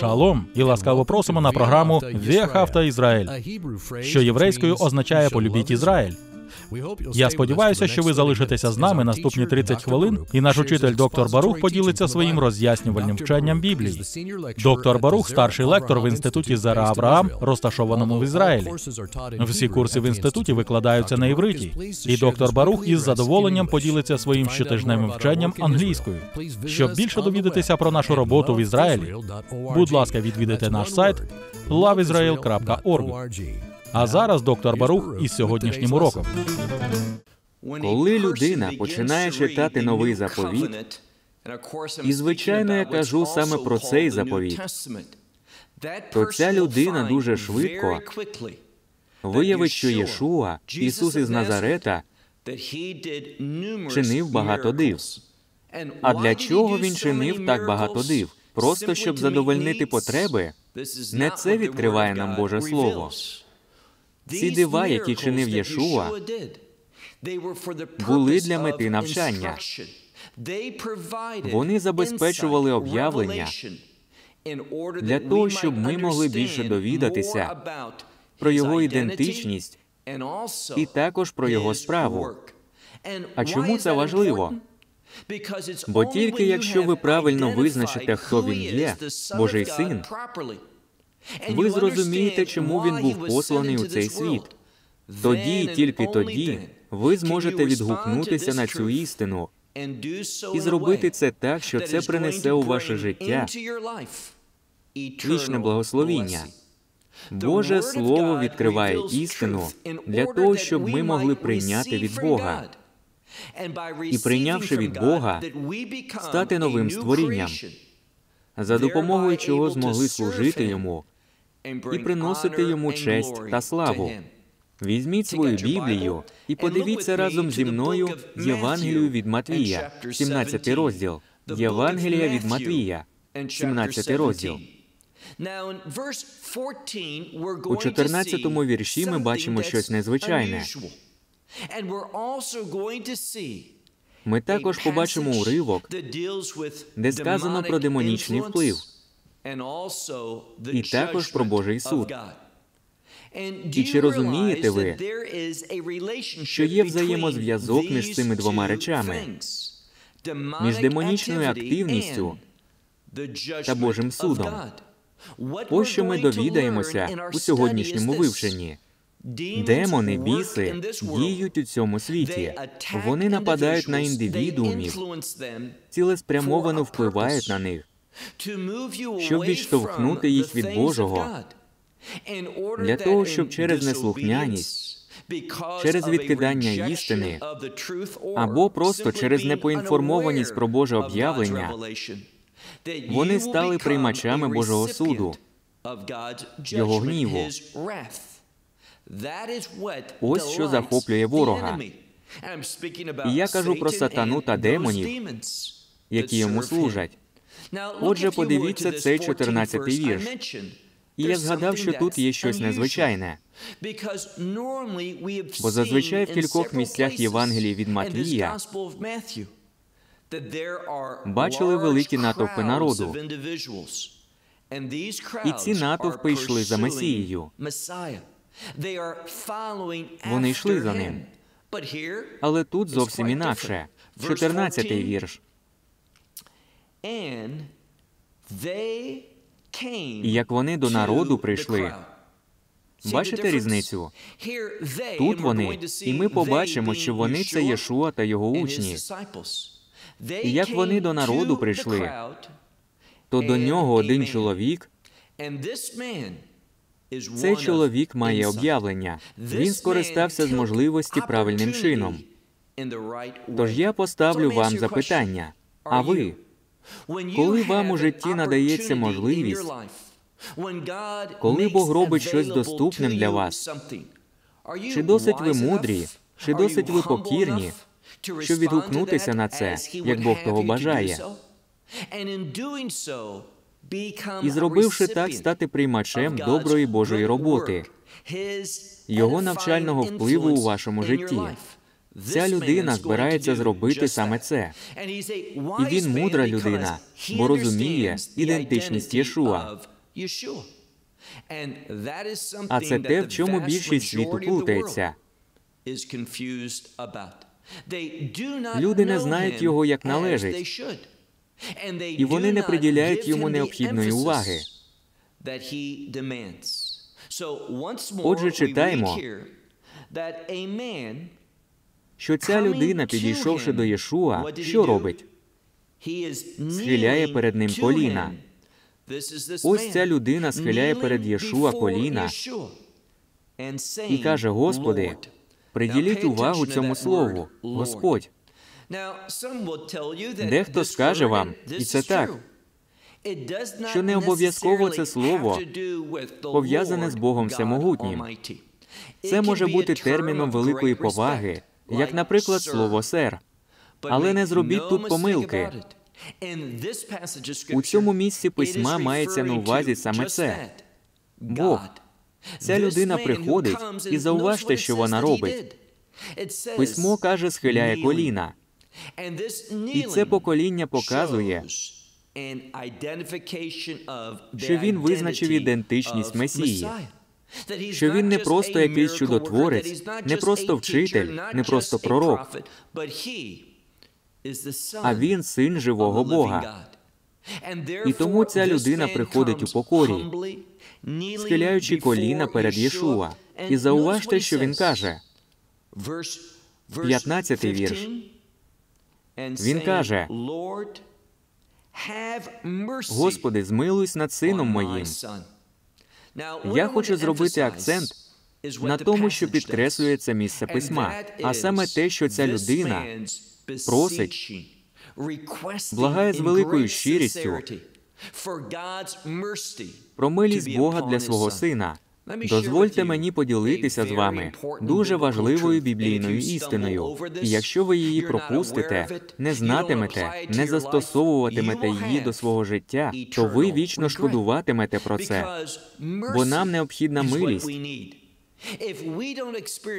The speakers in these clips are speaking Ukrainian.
Шалом і ласкаво просимо на програму Віахавта Ізраїль, що єврейською означає полюбіть Ізраїль. Я сподіваюся, що ви залишитеся з нами наступні 30 хвилин, і наш учитель доктор Барух поділиться своїм роз'яснювальним вченням Біблії. Доктор Барух, старший лектор в інституті Зара Авраам, розташованому в Ізраїлі. Всі курси в інституті викладаються на івриті, і доктор Барух із задоволенням поділиться своїм щотижневим вченням англійською. Щоб більше довідатися про нашу роботу в Ізраїлі, будь ласка, відвідайте наш сайт loveisrael.org. А зараз доктор Барух із сьогоднішнім уроком. Коли людина починає читати новий заповіт, і звичайно я кажу саме про цей заповіт, то ця людина дуже швидко виявить, що Єшуа, Ісус із Назарета, чинив багато див. а для чого він чинив так багато див? Просто щоб задовольнити потреби? Не це відкриває нам Боже Слово. Ці дива, які чинив Єшуа, були для мети навчання. Вони забезпечували об'явлення для того, щоб ми могли більше довідатися про його ідентичність і також про його справу. А чому це важливо? Бо тільки якщо ви правильно визначите, хто він є, Божий син, Ви зрозумієте, чому він був посланий у цей світ. Тоді і тільки тоді ви зможете відгукнутися на цю істину і зробити це так, що це принесе у ваше життя. вічне благословіння. Боже Слово відкриває істину для того, щоб ми могли прийняти від Бога. і, прийнявши від Бога, стати новим створінням, за допомогою чого змогли служити йому і приносити йому честь та славу. Візьміть свою Біблію і подивіться разом зі мною Євангелію від Матвія, 17 розділ. Євангелія від Матвія, 17 розділ. У 14 вірші ми бачимо щось незвичайне. Ми також побачимо уривок, де сказано про демонічний вплив, і також про Божий суд. І чи розумієте ви, що є взаємозв'язок між цими двома речами, між демонічною активністю та Божим судом? Ось що ми довідаємося у сьогоднішньому вивченні. Демони, біси діють у цьому світі. Вони нападають на індивідуумів, цілеспрямовано впливають на них, щоб відштовхнути їх від Божого, для того, щоб через неслухняність, через відкидання істини або просто через непоінформованість про Боже об'явлення вони стали приймачами Божого суду, Його гніву. Ось що захоплює ворога. І я кажу про сатану та демонів, які йому служать. Отже, подивіться цей 14-й вірш. І я згадав, що тут є щось незвичайне. Бо зазвичай в кількох місцях Євангелії від Матвія бачили великі натовпи народу. І ці натовпи йшли за Месією. Вони йшли за ним. Але тут зовсім інакше. 14-й вірш. І як вони до народу прийшли, бачите різницю? Тут вони, і ми побачимо, що вони це Єшуа та його учні. І як вони до народу прийшли, то до нього один чоловік, цей чоловік має об'явлення. Він скористався з можливості правильним чином. Тож я поставлю вам запитання. А ви, коли вам у житті надається можливість, коли Бог робить щось доступним для вас, чи досить ви мудрі, чи досить ви покірні, щоб відгукнутися на це, як Бог того бажає, і зробивши так, стати приймачем доброї Божої роботи, його навчального впливу у вашому житті. Ця людина збирається зробити саме це. І він мудра людина, бо розуміє ідентичність Єшуа. А це те, в чому більшість світу плутається. Люди не знають його як належить, І вони не приділяють йому необхідної уваги. Отже, читаємо, Що ця людина, підійшовши до Єшуа, що робить? Схиляє перед ним коліна. Ось ця людина схиляє перед Єшуа коліна і каже: Господи, приділіть увагу цьому слову, Господь. Дехто скаже вам, і це так, що не обов'язково це слово пов'язане з Богом Всемогутнім. Це може бути терміном великої поваги, як, наприклад, слово сер. Але не зробіть тут помилки. У цьому місці письма мається на увазі саме це. Бог. Ця людина приходить, і зауважте, що вона робить. Письмо каже, схиляє коліна. І це покоління показує, що він визначив ідентичність Месії. Що він не просто якийсь чудотворець, не просто вчитель, не просто пророк, а він син живого Бога. І тому ця людина приходить у покорі, схиляючи коліна перед Єшуа. І зауважте, що він каже. 15-й вірш. Він каже, Господи, змилуйсь над сином моїм. Я хочу зробити акцент на тому, що підкреслює це місце письма, а саме те, що ця людина просить, благає з великою щирістю про милість Бога для свого сина. Дозвольте мені поділитися з вами дуже важливою біблійною істиною. І якщо ви її пропустите, не знатимете, не застосовуватимете її до свого життя, то ви вічно шкодуватимете про це. Бо нам необхідна милість.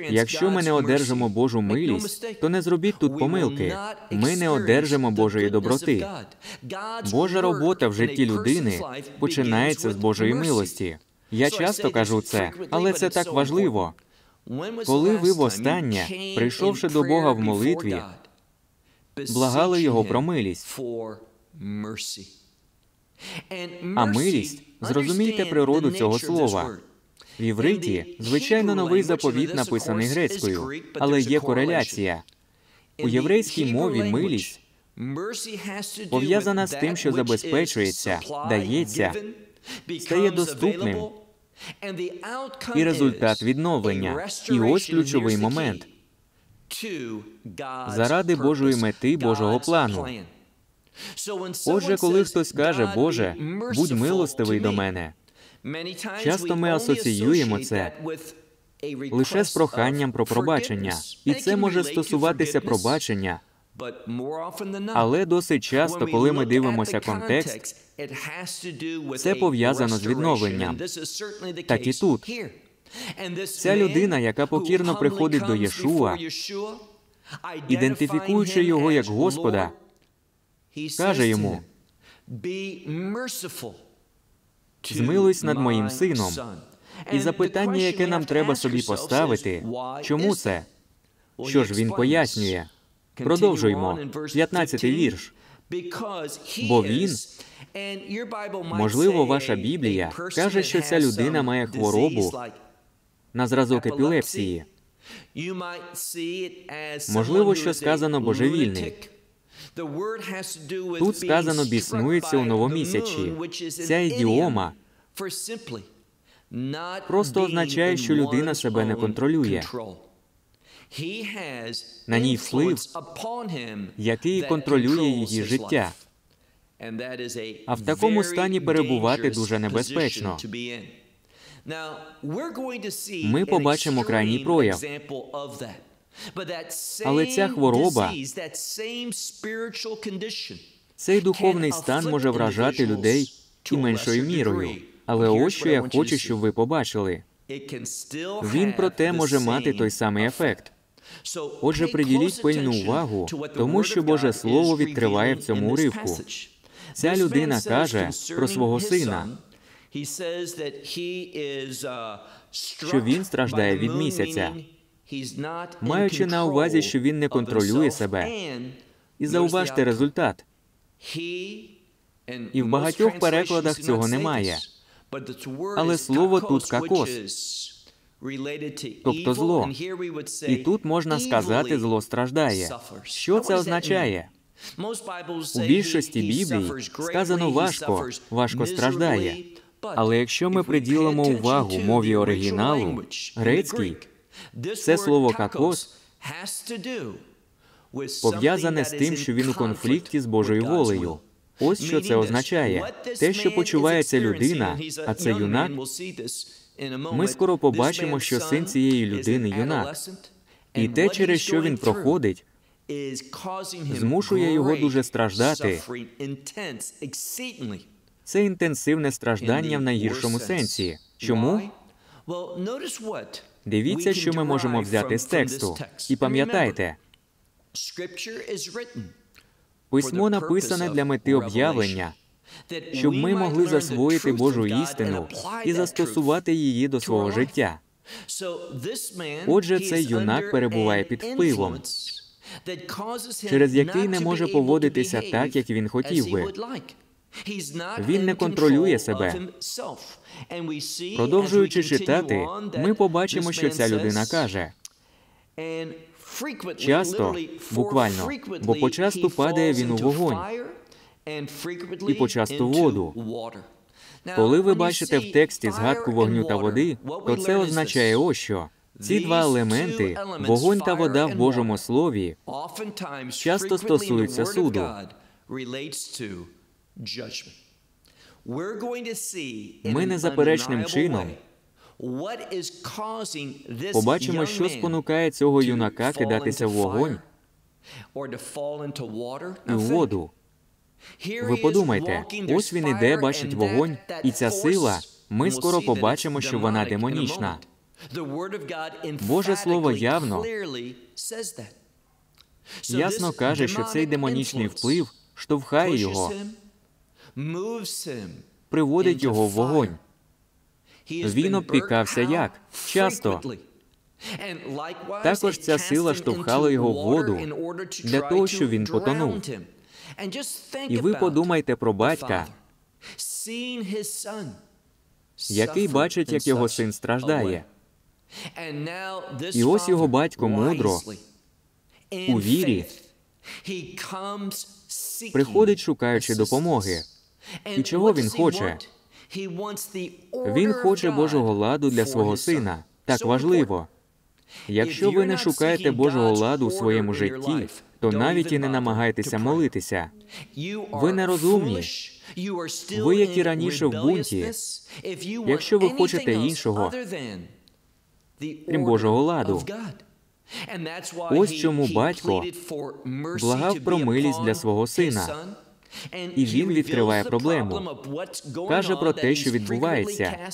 Якщо ми не одержимо Божу милість, то не зробіть тут помилки. Ми не одержимо Божої доброти. Божа робота в житті людини починається з Божої милості. Я часто кажу це, але це так важливо. Коли ви востаннє, прийшовши до Бога в молитві, благали Його про милість. А милість, зрозумійте природу цього слова. В івриті, звичайно, новий заповіт написаний грецькою, але є кореляція. У єврейській мові милість пов'язана з тим, що забезпечується, дається, стає доступним. І результат відновлення. І ось ключовий момент. Заради Божої мети, Божого плану. Отже, коли хтось каже, Боже, будь милостивий до мене, часто ми асоціюємо це лише з проханням про пробачення, і це може стосуватися пробачення. Але досить часто, коли ми дивимося контекст, це пов'язано з відновленням. Так і тут. Ця людина, яка покірно приходить до Єшуа, ідентифікуючи його як Господа, каже йому: змилуйсь над моїм сином. І запитання, яке нам треба собі поставити, чому це? Що ж він пояснює? Продовжуємо. 15-й вірш. Бо він, можливо, ваша Біблія каже, що ця людина має хворобу на зразок епілепсії. Можливо, що сказано божевільний. Тут сказано біснується у новомісячі. Ця ідіома просто означає, що людина себе не контролює. На ній вплив, який контролює її життя. А в такому стані перебувати дуже небезпечно. Ми побачимо крайній прояв. Але ця хвороба, цей духовний стан може вражати людей і меншою мірою. Але ось що я хочу, щоб ви побачили. Він проте може мати той самий ефект. Отже, приділіть пильну увагу тому, що Боже Слово відкриває в цьому уривку. Ця людина каже про свого сина, що він страждає від місяця, маючи на увазі, що він не контролює себе. І зауважте результат. І в багатьох перекладах цього немає. Але слово тут какос, тобто зло. І тут можна сказати, зло страждає. Що це означає? У більшості Біблій сказано важко, важко страждає. Але якщо ми приділимо увагу мові оригіналу, грецькій, це слово какос пов'язане з тим, що він у конфлікті з Божою волею. Ось що це означає. Те, що почуває ця людина, а це юнак, ми скоро побачимо, що син цієї людини юнак. І те, через що він проходить, змушує його дуже страждати. Це інтенсивне страждання в найгіршому сенсі. Чому? Дивіться, що ми можемо взяти з тексту. І пам'ятайте, письмо написане для мети об'явлення, щоб ми могли засвоїти Божу істину і застосувати її до свого життя. Отже, цей юнак перебуває під впливом, через який не може поводитися так, як він хотів би. Він не контролює себе. Продовжуючи читати, ми побачимо, що ця людина каже. Часто, буквально, бо почасту падає він у вогонь і почасту воду. Коли ви бачите в тексті згадку вогню та води, то це означає ось що. Ці два елементи, вогонь та вода в Божому Слові, часто стосуються суду. Ми незаперечним чином побачимо, що спонукає цього юнака кидатися в вогонь і в воду. Ви подумайте, ось він іде, бачить вогонь, і ця сила, ми скоро побачимо, що вона демонічна. Боже Слово явно ясно каже, що цей демонічний вплив штовхає його, приводить його в вогонь. Він обпікався як? Часто. Також ця сила штовхала його в воду для того, щоб він потонув. І ви подумайте про батька, який бачить, як його син страждає. І ось його батько мудро у вірі приходить, шукаючи допомоги. І чого він хоче? Він хоче Божого ладу для свого сина. Так важливо. Якщо ви не шукаєте Божого ладу у своєму житті, то навіть і не намагайтеся молитися. Ви нерозумні. Ви, як і раніше в бунті, якщо ви хочете іншого, крім Божого ладу. Ось чому батько благав про милість для свого сина. І він відкриває проблему. Каже про те, що відбувається.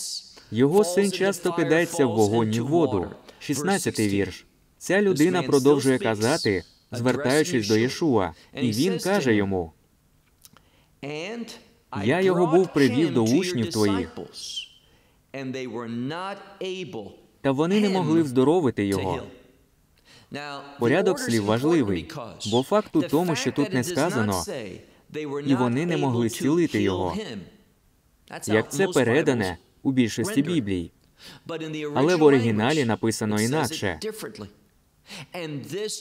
Його син часто кидається в вогонь і в воду. 16-й вірш. Ця людина продовжує казати, звертаючись до Єшуа, і він каже йому: Я його був привів до учнів твоїх, та вони не могли вздоровити його. Порядок слів важливий, бо факт у тому, що тут не сказано, і вони не могли зцілити його. Як це передане у більшості Біблій. Але в оригіналі написано інакше.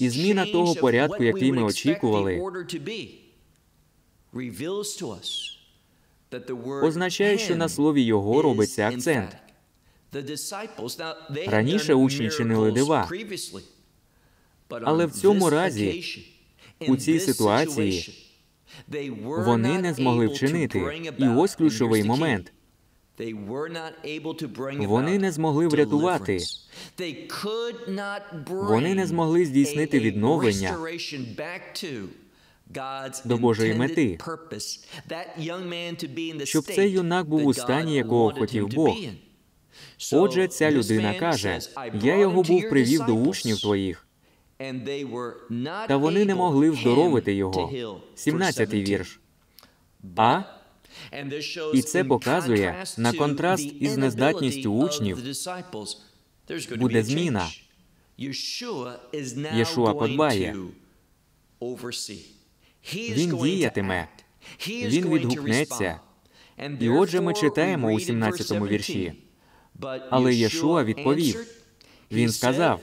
І зміна того порядку, який ми очікували, означає, що на слові його робиться акцент. Раніше учні чинили дива. Але в цьому разі, у цій ситуації, вони не змогли вчинити. І ось ключовий момент. Вони не змогли врятувати. Вони не змогли здійснити відновлення до Божої мети, щоб цей юнак був у стані, якого хотів Бог. Отже, ця людина каже: Я його був привів до учнів твоїх, Та вони не могли вздоровити його. 17-й вірш. А і це показує на контраст із нездатністю учнів буде зміна. Єшуа подбає. Він діятиме, він відгукнеться. І отже, ми читаємо у 17-му вірші. Але Єшуа відповів. Він сказав: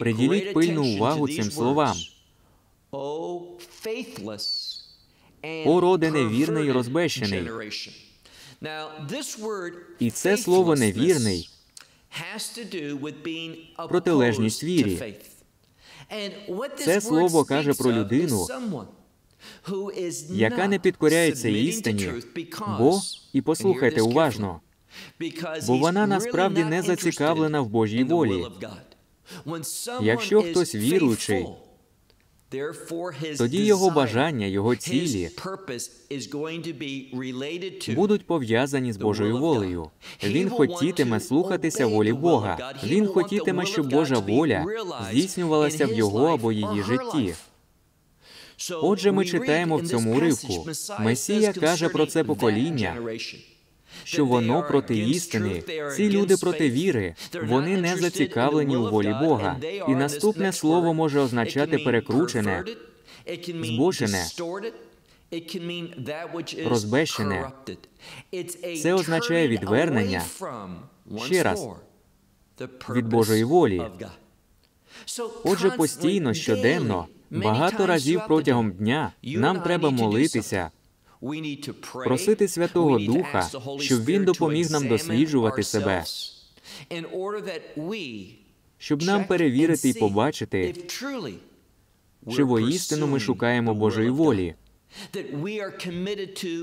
приділіть пильну увагу цим словам. О, роде невірний і розбещений. І це слово невірний протилежність вірі. Це слово каже про людину, яка не підкоряється істині, бо, і послухайте уважно, бо вона насправді не зацікавлена в Божій волі. Якщо хтось віруючий, тоді його бажання, його цілі будуть пов'язані з Божою волею. Він хотітиме слухатися волі Бога. Він хотітиме, щоб Божа воля здійснювалася в його або її житті. Отже, ми читаємо в цьому уривку. Месія каже про це покоління, що воно проти істини, ці люди проти віри, вони не зацікавлені у волі Бога. І наступне слово може означати перекручене, збочене, розбещене. Це означає відвернення ще раз від Божої волі. Отже, постійно, щоденно, багато разів протягом дня нам треба молитися, просити Святого Духа, щоб він допоміг нам досліджувати себе, щоб нам перевірити і побачити, чи воістину ми шукаємо Божої волі,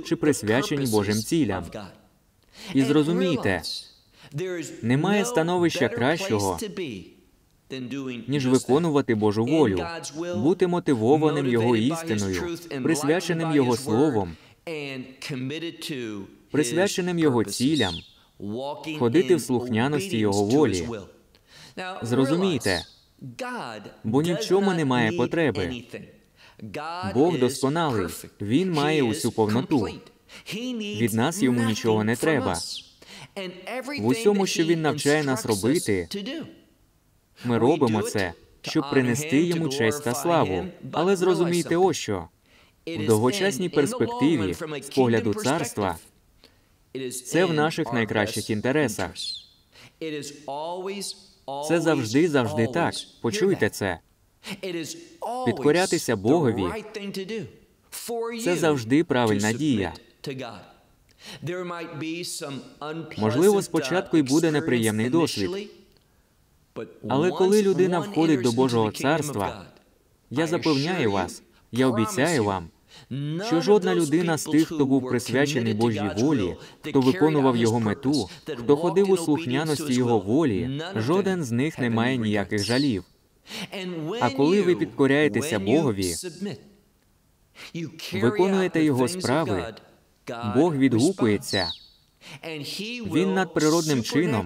чи присвячені Божим цілям. І зрозумійте, немає становища кращого, ніж виконувати Божу волю, бути мотивованим Його істиною, присвяченим Його словом, присвяченим Його цілям, ходити в слухняності Його волі. Зрозумійте, бо ні в чому немає потреби. Бог досконалий, Він має усю повноту. Від нас йому нічого не треба. В усьому, що він навчає нас робити, ми робимо це, щоб принести йому честь та славу. Але зрозумійте ось що. В довгочасній перспективі, з погляду царства, це в наших найкращих інтересах. Це завжди, завжди так. Почуйте це. Підкорятися Богові Це завжди правильна дія. Можливо, спочатку й буде неприємний досвід. Але коли людина входить до Божого царства, я запевняю вас, я обіцяю вам, що жодна людина з тих, хто був присвячений Божій волі, хто виконував його мету, хто ходив у слухняності його волі, жоден з них не має ніяких жалів. А коли ви підкоряєтеся Богові, виконуєте його справи, Бог відгукується, Він надприродним чином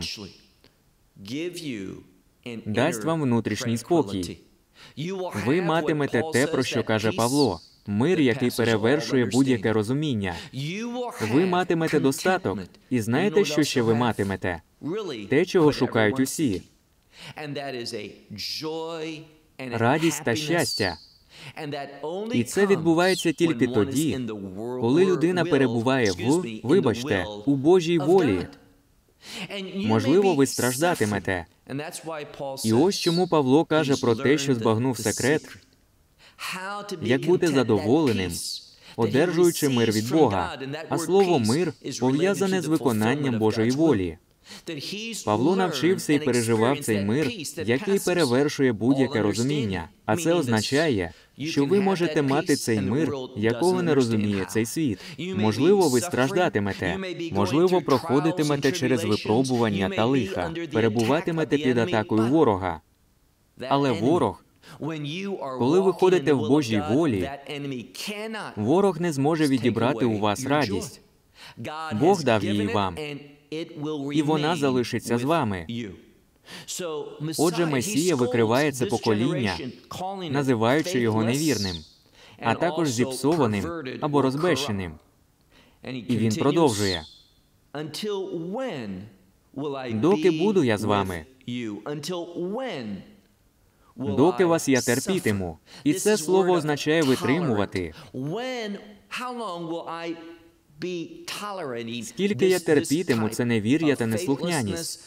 дасть вам внутрішній спокій. Ви матимете те, про що каже Павло, мир, який перевершує будь-яке розуміння. Ви матимете достаток, і знаєте, що ще ви матимете? Те, чого шукають усі радість та щастя. І це відбувається тільки тоді, коли людина перебуває в, вибачте, у Божій волі. Можливо, ви страждатимете. І ось чому Павло каже про те, що збагнув секрет, як бути задоволеним, одержуючи мир від Бога. А слово мир пов'язане з виконанням Божої волі. Павло навчився і переживав цей мир, який перевершує будь-яке розуміння. А це означає, що ви можете мати цей мир, якого не розуміє цей світ. Можливо, ви страждатимете, можливо, проходитимете через випробування та лиха, перебуватимете під атакою ворога. Але ворог, коли ви ходите в Божій волі, ворог не зможе відібрати у вас радість. Бог дав її вам, і вона залишиться з вами. Отже, Месія викриває це покоління, називаючи його невірним, а також зіпсованим або розбещеним. І він продовжує. Доки буду я з вами, Доки вас я терпітиму. І це слово означає витримувати. Скільки я терпітиму це невір'я та неслухняність.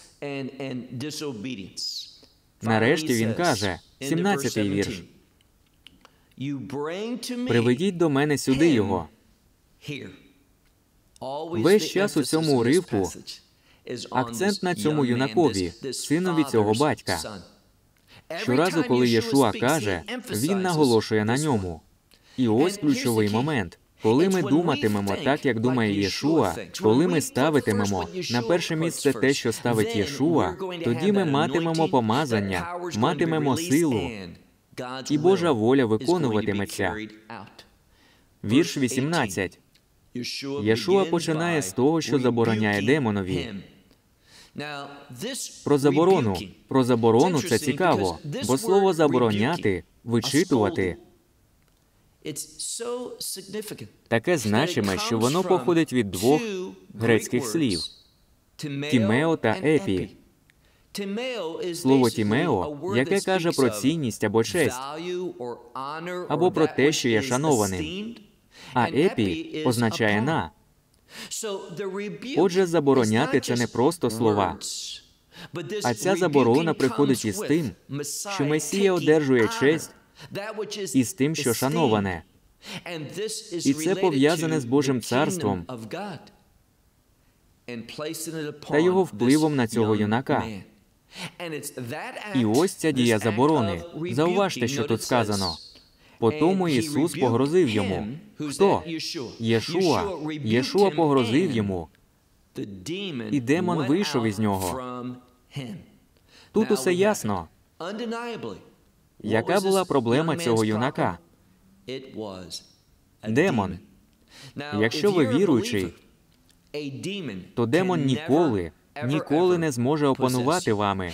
Нарешті він каже, 17-й вірш. Приведіть до мене сюди його. Весь час у цьому уривку Акцент на цьому юнакові, синові цього батька. Щоразу, коли Єшуа каже, він наголошує на ньому. І ось ключовий момент. Коли ми думатимемо так, як думає Єшуа, коли ми ставитимемо на перше місце те, що ставить Єшуа, тоді ми матимемо помазання, матимемо силу, і Божа воля виконуватиметься. Вірш 18. Єшуа починає з того, що забороняє демонові. Про заборону. Про заборону це цікаво, бо слово забороняти, вичитувати таке значиме, що воно походить від двох грецьких слів тімео та епі. Слово тімео, яке каже про цінність або честь, або про те, що є шанованим. А епі означає на. Отже, забороняти це не просто слова. А ця заборона приходить із тим, що Месія одержує честь із тим, що шановане. І це пов'язане з Божим царством та його впливом на цього юнака. І ось ця дія заборони. Зауважте, що тут сказано. По тому Ісус погрозив йому. Хто? Єшуа. Єшуа погрозив йому. І демон вийшов із нього. Тут усе ясно. Яка була проблема цього юнака? Демон. Якщо ви віруючий, то демон ніколи, ніколи не зможе опанувати вами.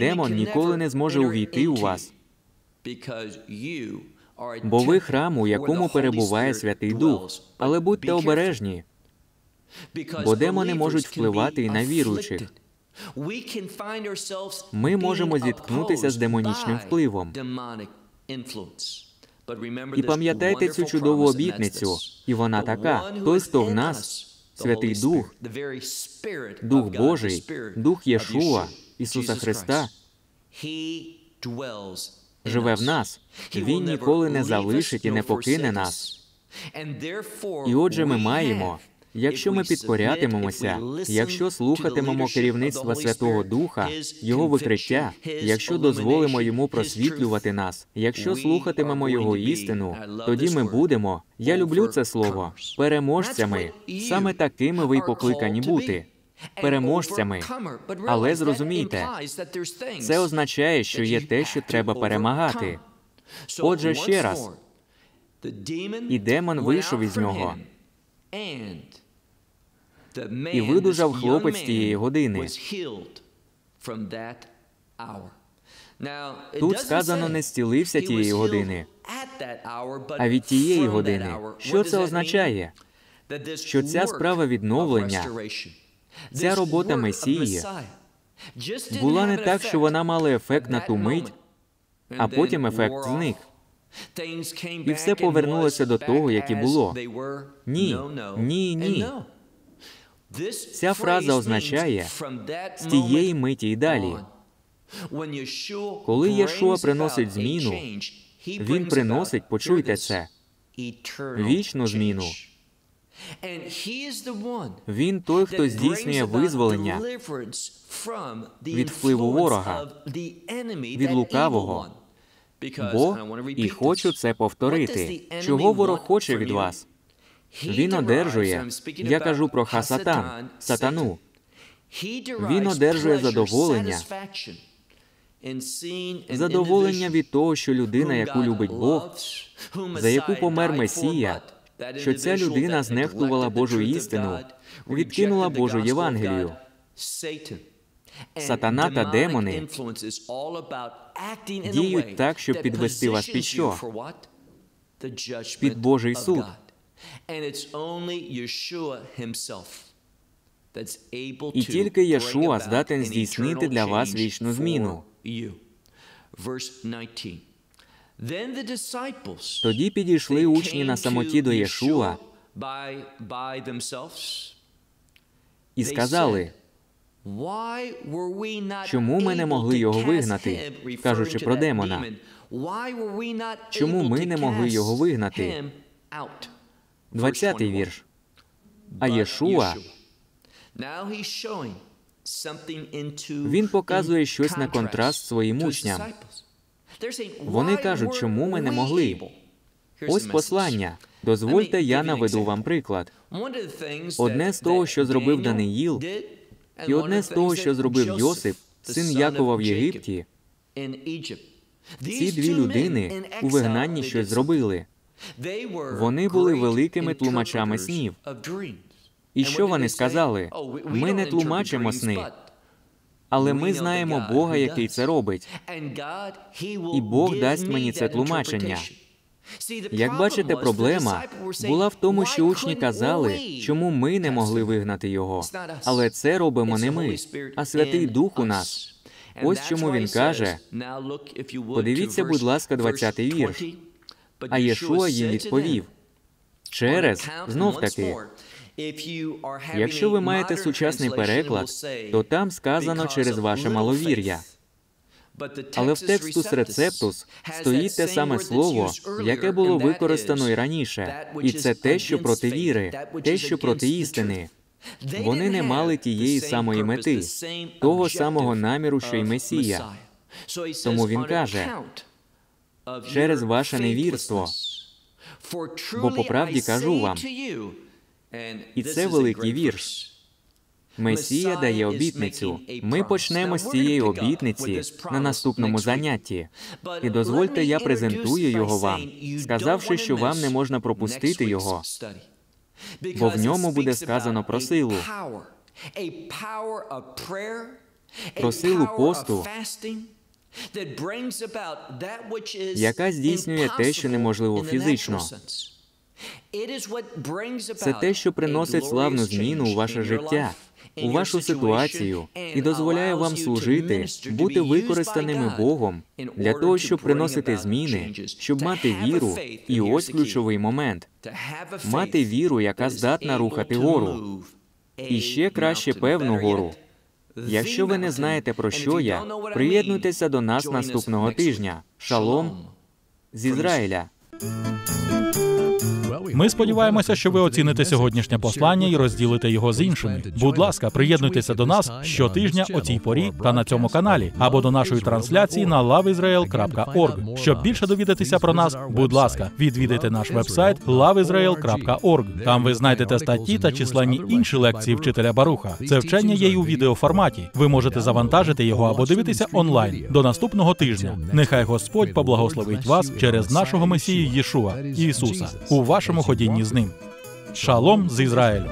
Демон ніколи не зможе увійти у вас, бо ви храм, у якому перебуває Святий Дух. Але будьте обережні, бо демони можуть впливати і на віруючих. Ми можемо зіткнутися з демонічним впливом. І пам'ятайте цю чудову обітницю, і вона така: той, хто в нас, Святий Дух, Дух Божий, Дух Єшуа, Ісуса Христа, живе в нас. Він ніколи не залишить і не покине нас. І отже, ми маємо. Якщо ми підкорятимемося, якщо слухатимемо керівництва Святого Духа, Його викриття, якщо дозволимо йому просвітлювати нас, якщо слухатимемо Його істину, тоді ми будемо. Я люблю це слово переможцями. Саме такими ви й покликані бути. Переможцями. Але зрозумійте, це означає, що є те, що треба перемагати. Отже, ще раз, і демон вийшов із нього. І видужав хлопець тієї години. Тут сказано не зцілився тієї години, а від тієї години. Що це означає? Що ця справа відновлення, ця робота Месії була не так, що вона мала ефект на ту мить, а потім ефект зник. І все повернулося до того, як і було. Ні, ні, ні. Ця фраза означає з тієї миті й далі. Коли Єшуа приносить зміну, він приносить, почуйте це, вічну зміну. Він той, хто здійснює визволення від впливу ворога, від лукавого. Бо і хочу це повторити. Чого ворог хоче від вас? Він одержує, я кажу про хасатан, сатану. Він одержує задоволення, задоволення від того, що людина, яку любить Бог, за яку помер Месія, що ця людина знехтувала Божу істину, відкинула Божу Євангелію. Сатана та демони діють так, щоб підвести вас під що? Під Божий суд. І тільки Єшуа здатен здійснити для вас вічну зміну. Тоді підійшли учні на самоті до Єшуа і сказали, Чому ми не могли його вигнати, кажучи про демона? чому ми не могли його вигнати? 20-й вірш. А Єшуа, він показує щось на контраст своїм учням. Вони кажуть, чому ми не могли? Ось послання. Дозвольте, я наведу вам приклад. Одне з того, що зробив Даниїл, І одне з того, що зробив Йосип, син Якова в Єгипті, ці дві людини у вигнанні щось зробили. Вони були великими тлумачами снів. І що вони сказали? Ми не тлумачимо сни, але ми знаємо Бога, який це робить. І Бог дасть мені це тлумачення. Як бачите, проблема була в тому, що учні казали, чому ми не могли вигнати його. Але це робимо не ми, а Святий Дух у нас. Ось чому він каже, подивіться, будь ласка, 20-й вірш. А Єшуа їм відповів, через, знов таки, якщо ви маєте сучасний переклад, то там сказано через ваше маловір'я. Але в текстус рецептус стоїть те саме слово, яке було використано і раніше, і це те, що проти віри, те, що проти істини. Вони не мали тієї самої мети, того самого наміру, що й Месія. Тому він каже, через ваше невірство. Бо по правді кажу вам, І це великий вірш. Месія дає обітницю. Ми почнемо з цієї обітниці на наступному занятті. І дозвольте, я презентую його вам, сказавши, що вам не можна пропустити його, бо в ньому буде сказано про силу, про силу посту, яка здійснює те, що неможливо фізично. Це те, що приносить славну зміну у ваше життя, у вашу ситуацію і дозволяє вам служити, бути використаними Богом для того, щоб приносити зміни, щоб мати віру. І ось ключовий момент мати віру, яка здатна рухати гору. І ще краще певну гору. Якщо ви не знаєте про що я, приєднуйтеся до нас наступного тижня. Шалом з Ізраїля. Ми сподіваємося, що ви оціните сьогоднішнє послання і розділите його з іншими. Будь ласка, приєднуйтеся до нас щотижня о цій порі та на цьому каналі, або до нашої трансляції на loveisrael.org. Щоб більше довідатися про нас, будь ласка, відвідайте наш вебсайт loveisrael.org. Там ви знайдете статті та численні інші лекції вчителя Баруха. Це вчення є й у відеоформаті. Ви можете завантажити його або дивитися онлайн. До наступного тижня. Нехай Господь поблагословить вас через нашого Месію Єшуа Ісуса у вашому ходінні з ним. Шалом з Ізраїлю.